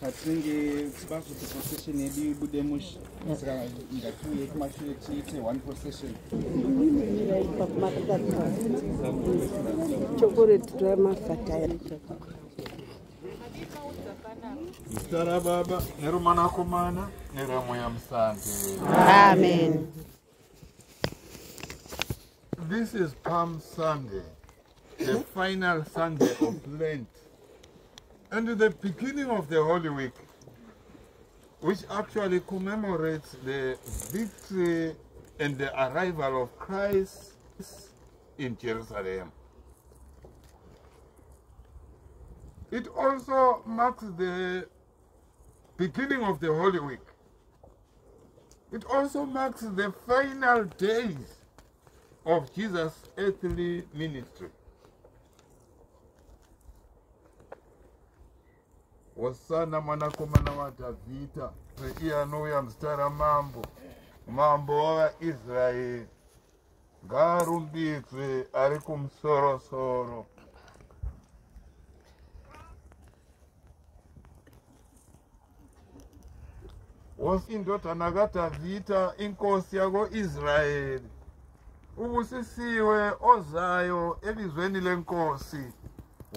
patinenge tiba kuti procession yedu ibude mushe saka ngatiuye kumashure tiite one procession. Chokuretura mafatairi zita rababa neromwanakomana neramweya musange amen. This is palm sunday the final sunday of lent and the beginning of the holy week which actually commemorates the victory and the arrival of christ in jerusalem. It also marks the beginning of the holy week. It also marks the final days of jesus earthly ministry hosana mwanakomana wadhavhidha iye anouya muzita ramambo mambo. Wavaisraeri ngaarumbidzwe ari kumusorosoro. Hosi indodana kadhavhidha inkosi yako-israyeri ubusisiwe ozayo elizweni lenkosi.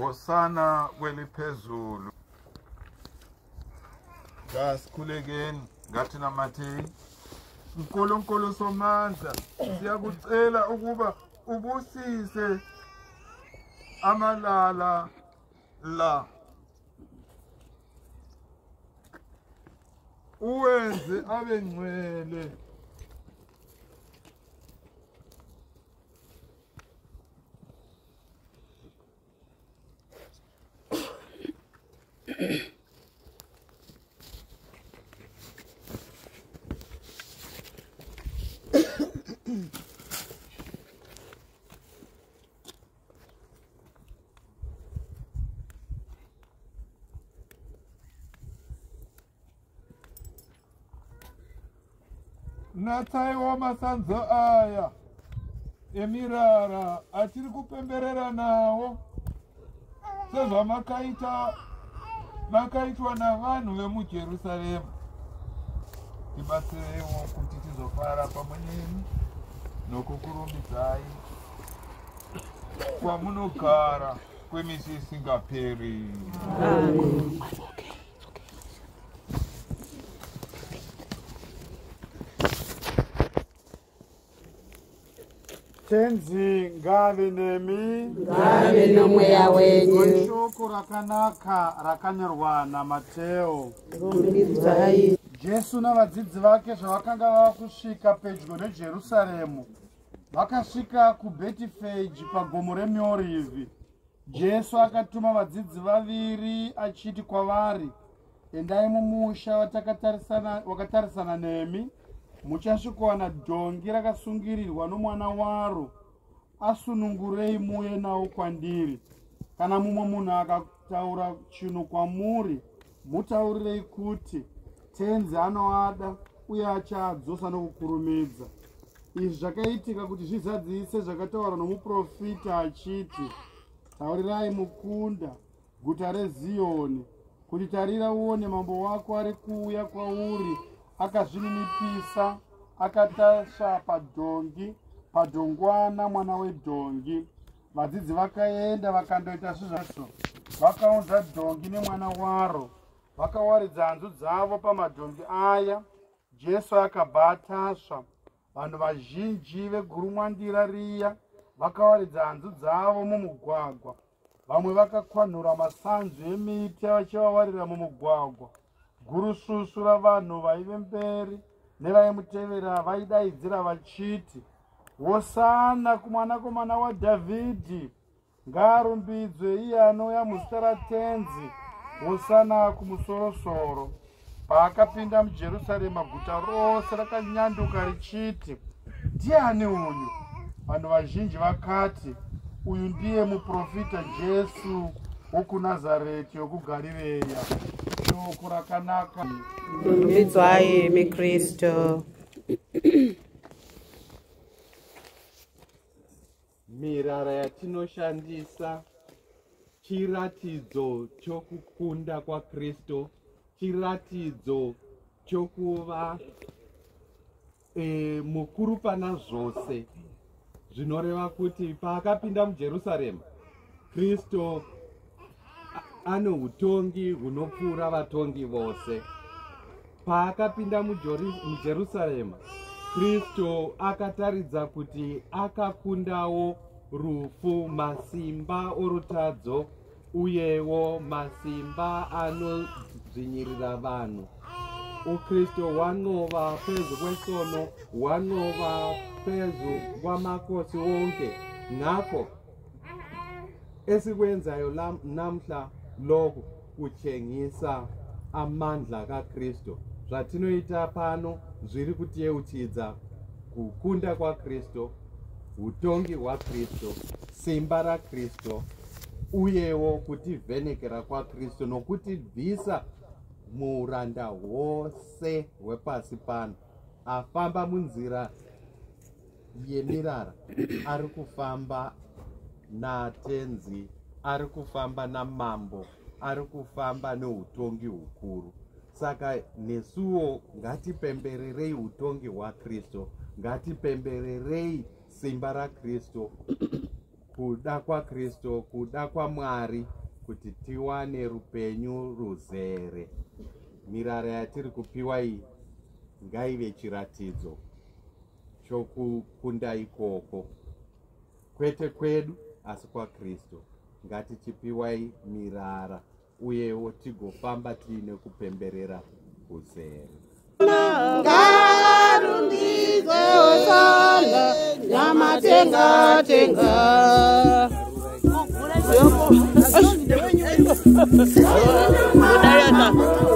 Hosana kweliphezulu ngasikhulekeni ngatinamatei nkulunkulu somandla siyakucela ukuba ubusise amalala la. Uwenze abe natsaiwo masanzo aya emirara atiri kupemberera nawo. Sezvamakaita makaitwa navanhu vemujerusarema. Tibatsireiwo kuti tizofara pamwe nemi nokukurumbidzai kwamunogara kwemisi isingaperi tenzi ngave nemi. Ngave nomweya wenyu. Shoko rakanaka rakanyorwa namateo rumbidzai jesu navadzidzi vake zvavakanga vava kusvika pedyo nejerusaremu vakasvika kubhetifeji pagomo remiorivhi. Jesu akatuma vadzidzi vaviri achiti kwavari endai mumusha wakatarisana nemi muchasvikowana dhongi rakasungirirwa nomwana waro asunungurei muuye nawo kwandiri. Kana mumwe munhu akataura chinhu kwamuri mutaurirei kuti tenzi anoada uye achaadzosa nokukurumidza. Izvi zvakaitika kuti zvizadzise zvakataurwa nomuprofita achiti taurirai mukunda guta reziyoni kuti tarira uone mambo wako ari kuuya kwauri akazvininipisa akatasva padhongi padhongwana mwana wedhongi. Vadzidzi vakaenda vakandoita sezvazvo. Vakaunza dhongi nemwana waro. Vakawaridza hanzu dzavo pamadhongi aya. Jesu akabva atasva. Vanhu vazhinji vegurumwandira riya vakawaridza hanzu dzavo mumugwagwa. Vamwe vakakwanhura masanzu emiti vachivawarira mumugwagwa gurususu ravanhu vaive mberi nevaimutevera vaidaidzira vachiti hosana kumwanakomana wadhavhidhi ngaarumbidzwe iye anouya muzita ratenzi hosana kumusorosoro. Paakapinda mujerusarema guta rose rakanyanduka richiti ndiani uyu? Vanhu vazhinji vakati uyu ndiye muprofita jesu wokunazareti wokugarireya shoko rakanaka. Rumbidzai imi kristu mirara yatinoshandisa chiratidzo chokukunda kwakristu chiratidzo chokuva e, mukuru pana zvose. Zvinoreva kuti paakapinda mujerusarema kristu ane utongi hunopfuura vatongi vose. Paakapinda mujerusarema kristu akataridza kuti akakundawo rufu masimba orutadzo uyewo masimba anodzvinyirira vanhu. Ukristu hwanova phezu kwesono hwanova phezu kwamakosi wonke. Ngakho esikwenzayo lam- namhla lokhu kutshengisa amandla kakristu. Zvatinoita pano zviri kutiyeuchidza kukunda kwakristu utongi hwakristu simba rakristu uyewo kutivhenekera kwakristu nokutibvisa muuranda hwose hwepasi pano. Afamba munzira yemirara ari kufamba natenzi ari kufamba namambo ari kufamba neutongi hukuru. Saka nesuwo ngatipembererei utongi hwakristu ngatipembererei simba rakristu kuda kwakristu kuda kwamwari kuti tiwane rupenyu ruzere. Mirara yatiri kupiwa iyi ngaive chiratidzo chokukunda ikoko kwete kwedu asi kwakristu ngatichipiwai mirara uyewo tigofamba tiine kupemberera kuzere ngarumbidzwe hosana nyamatenga tenga. Mwanakomana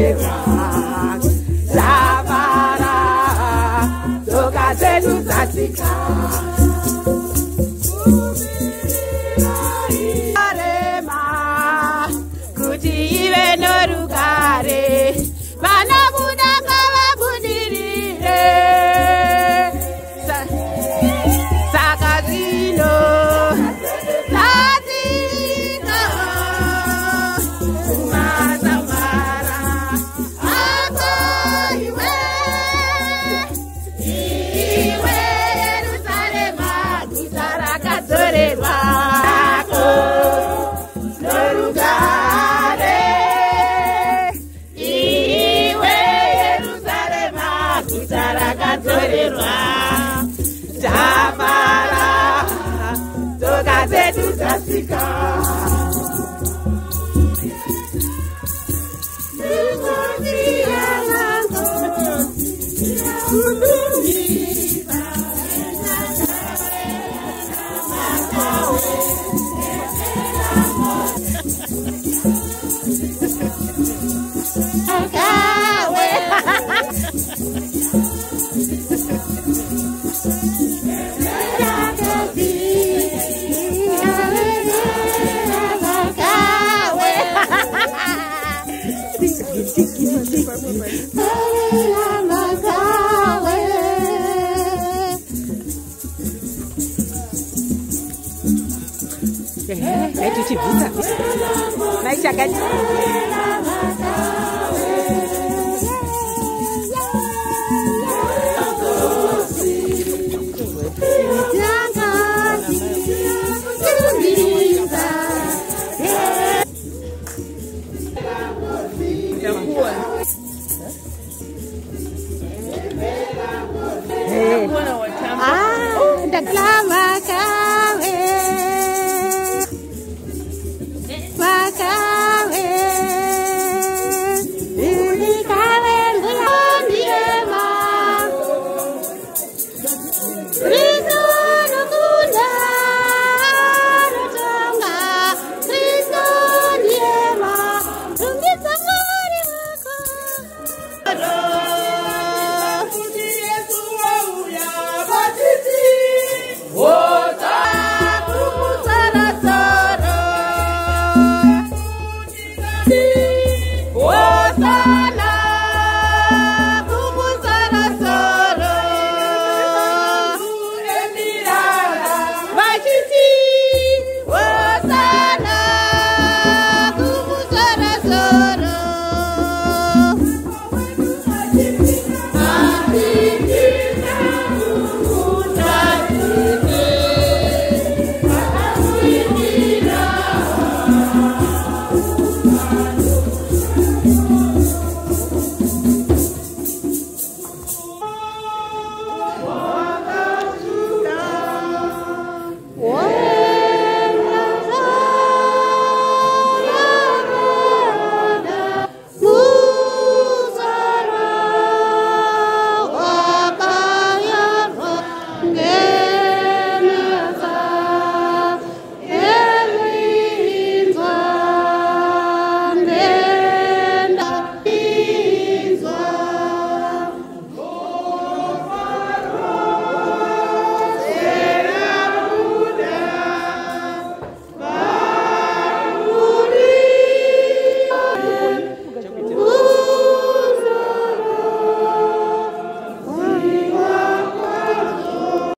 playground. Jéssica. Chào!